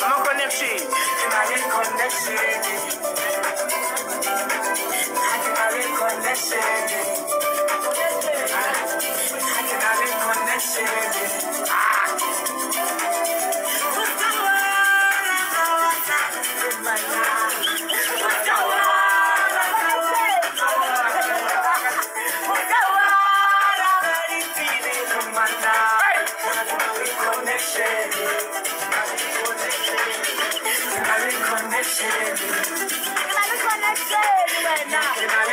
No connection. Connection. Connection. connection. I'm in connection. I'm in connection right connection.